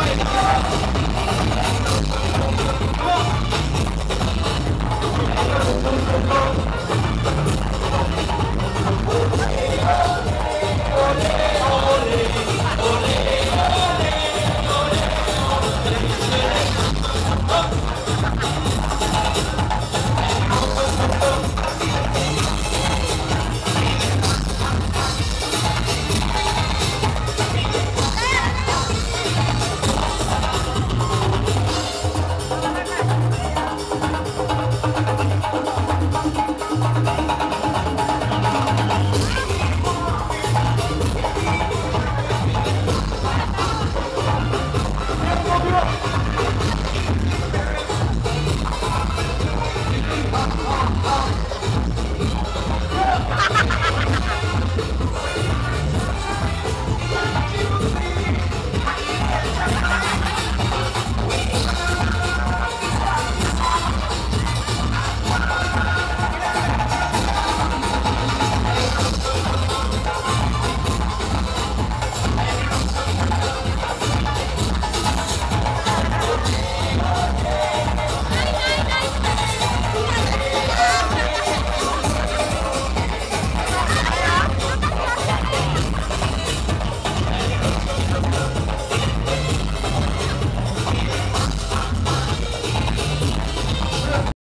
Oh, my God.